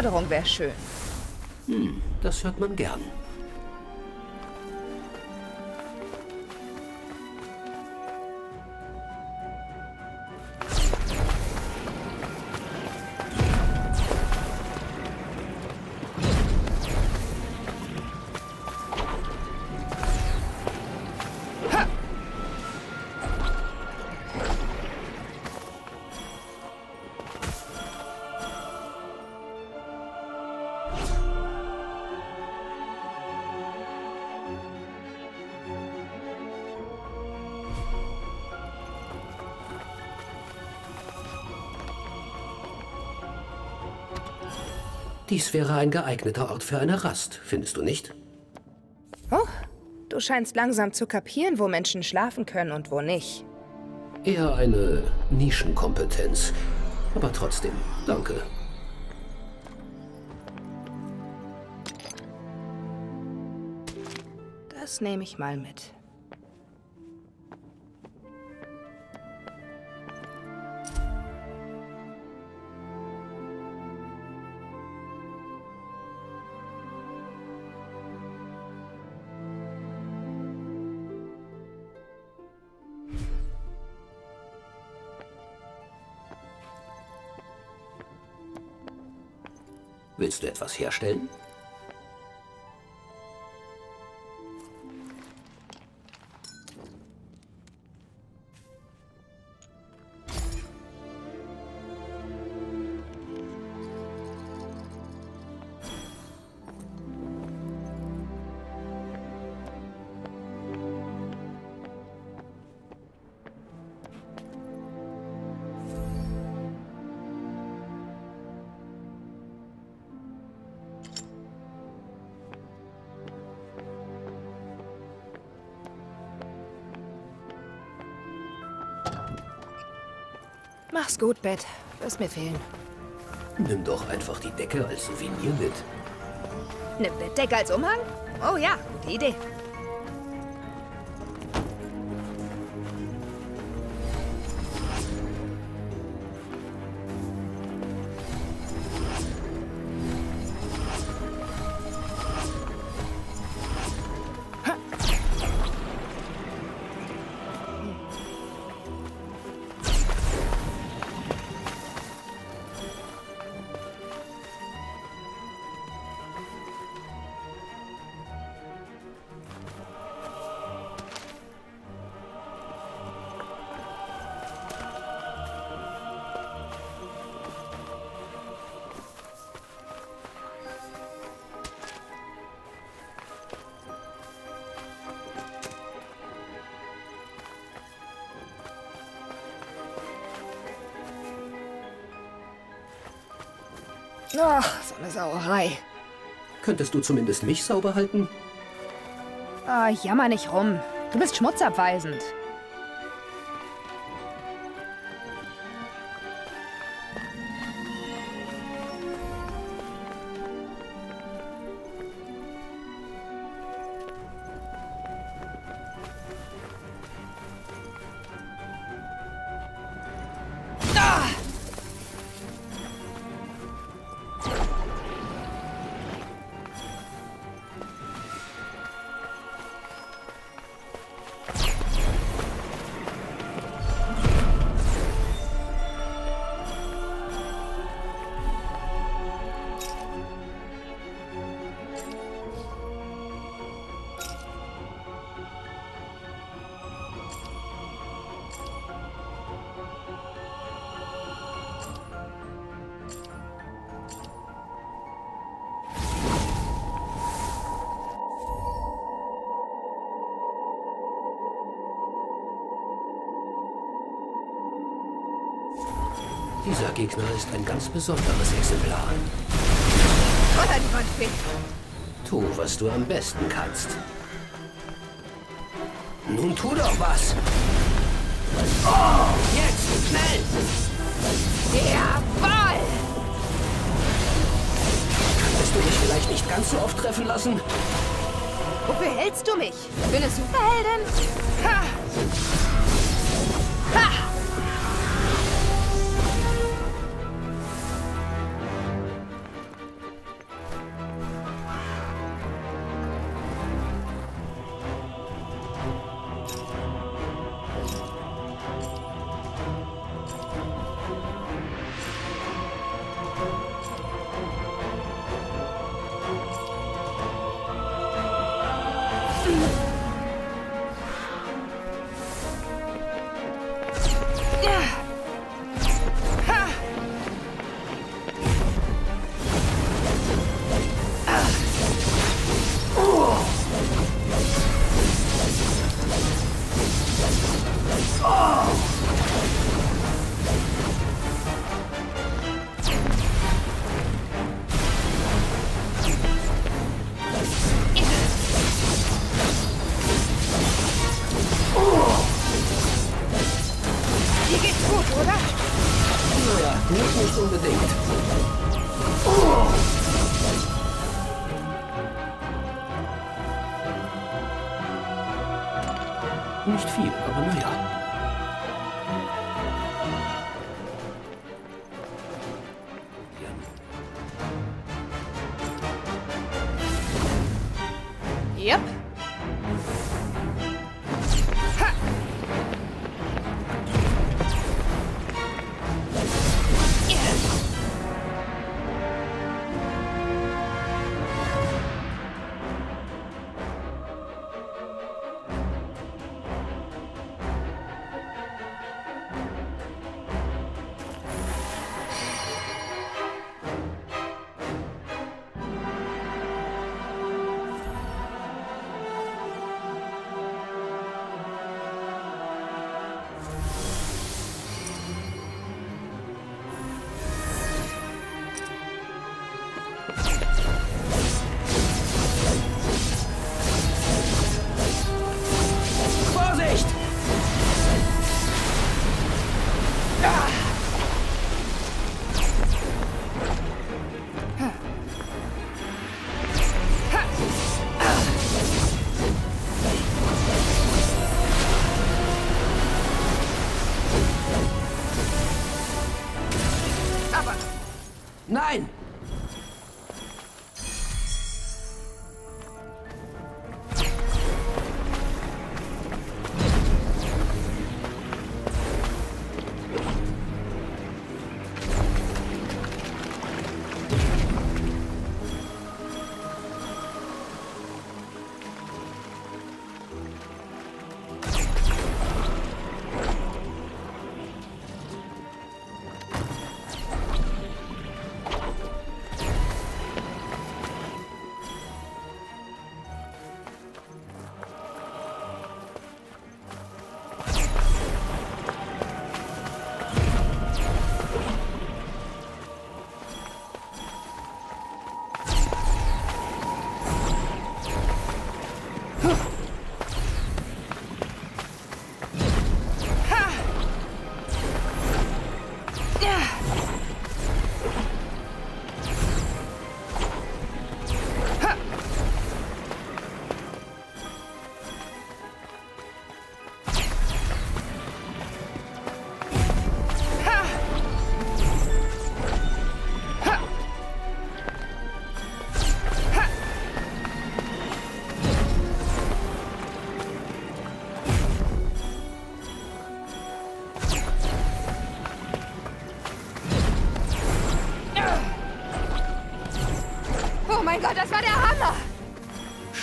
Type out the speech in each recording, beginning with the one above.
Herausforderung wäre schön. Hm, das hört man gern. Dies wäre ein geeigneter Ort für eine Rast, findest du nicht? Oh, du scheinst langsam zu kapieren, wo Menschen schlafen können und wo nicht. Eher eine Nischenkompetenz. Aber trotzdem, danke. Das nehme ich mal mit. Willst du etwas herstellen? Mach's gut, Bett. Wirst mir fehlen. Nimm doch einfach die Decke als Souvenir mit. Eine Bettdecke als Umhang? Oh ja, gute Idee. Ach, so eine Sauerei. Könntest du zumindest mich sauber halten? Ah, jammer nicht rum. Du bist schmutzabweisend. Dieser Gegner ist ein ganz besonderes Exemplar. Tu, was du am besten kannst. Nun tu doch was! Oh, jetzt schnell! Jawoll! Kannst du mich vielleicht nicht ganz so oft treffen lassen? Wofür hältst du mich? Bin eine Superheldin? Ha! Nicht, nicht unbedingt. Oh. Nicht viel, aber naja. Nein,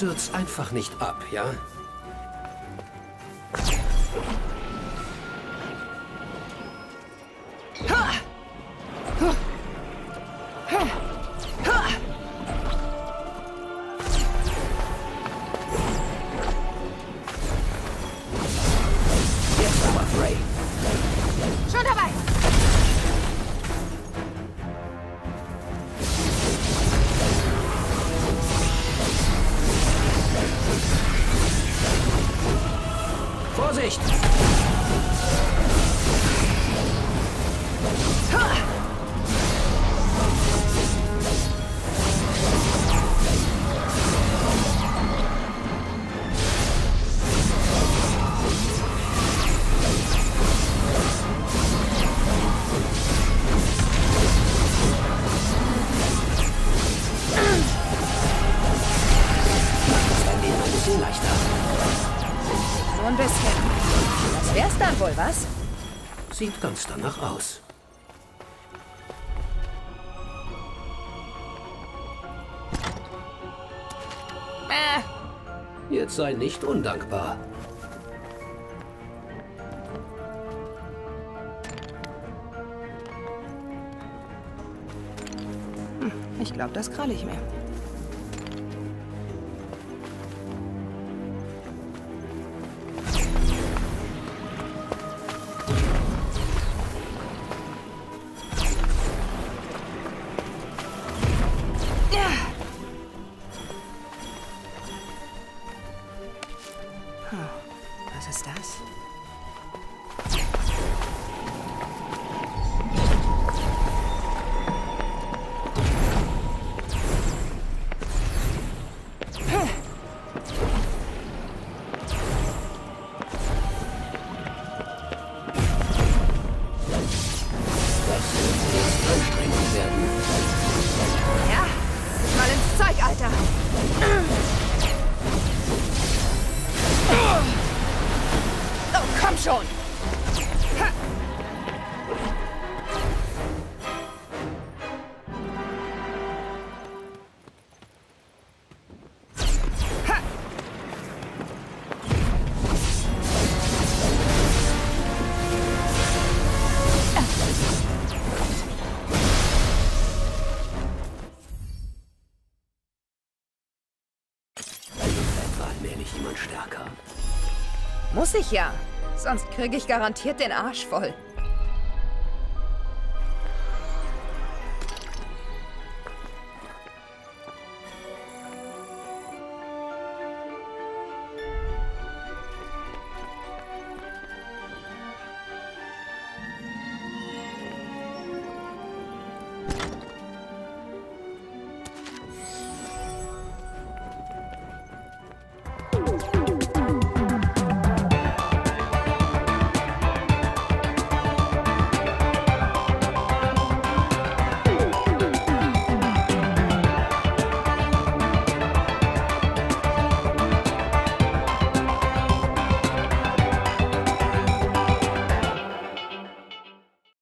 stürz einfach nicht ab, ja? Vorsicht! Ein bisschen leichter wohl, was? Sieht ganz danach aus. Äh, Jetzt sei nicht undankbar. ich glaube, das krall ich mir. Schon. Ha. Ha. Etwa allmählich jemand stärker. Muss ich ja. Sonst kriege ich garantiert den Arsch voll.